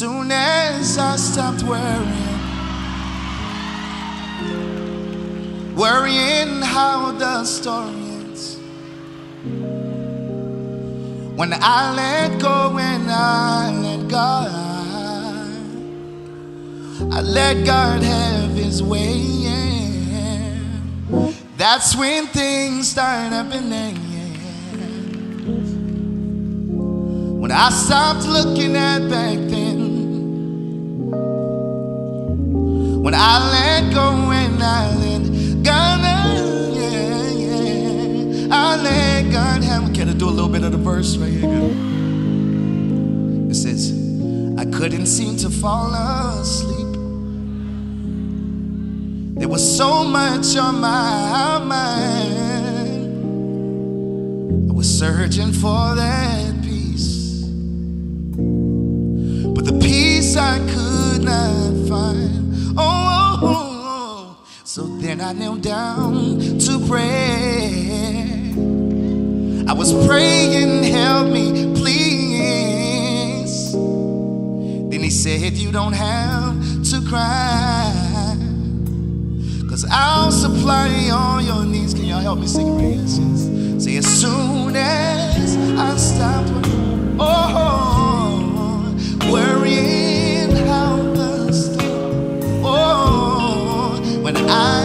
soon as I stopped worrying, worrying how the story ends. When I let go and I let God, I let God have His way. yeah. That's when things start happening. yeah. When I stopped looking at back then. I let go and I let God, yeah, yeah. I let God have. Can I do a little bit of the verse right here? It says, I couldn't seem to fall asleep. There was so much on my mind. I was searching for that then I knelt down to pray. I was praying, help me, please. Then he said, You don't have to cry. Cause I'll supply all your needs. Can y'all help me sing? Sis? Say, as soon as I stop oh, worrying how the storm, oh, when I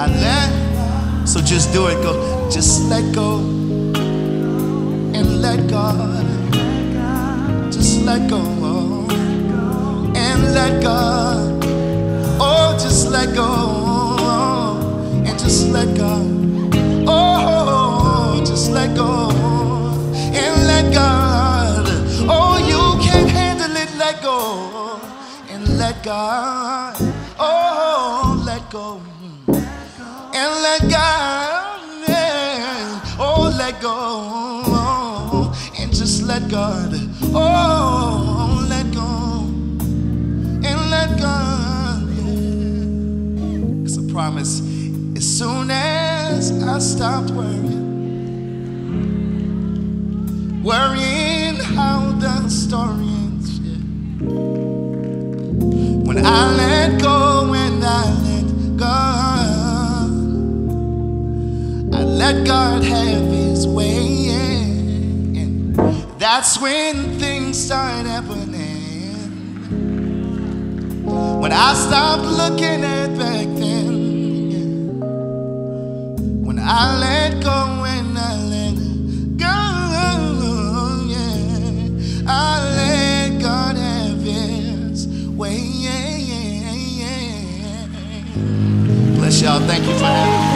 I let. So just do it. Go. Just let go and let God. Just let go and let God. Oh, just let go and just let God. Oh, just let go and let God. Oh, you can handle it. Let go and let God. Oh, let go let God. yeah. Oh, let go and just let God. Oh, let go and let God. Yeah. It's a promise. As soon as I stopped worrying, worrying how the story ends. yeah. When I let go God have His way. And that's when things start happening. When I stopped looking at back then. When I let go and I let go. Yeah. I let God have His way. Bless y'all. Thank you for having me.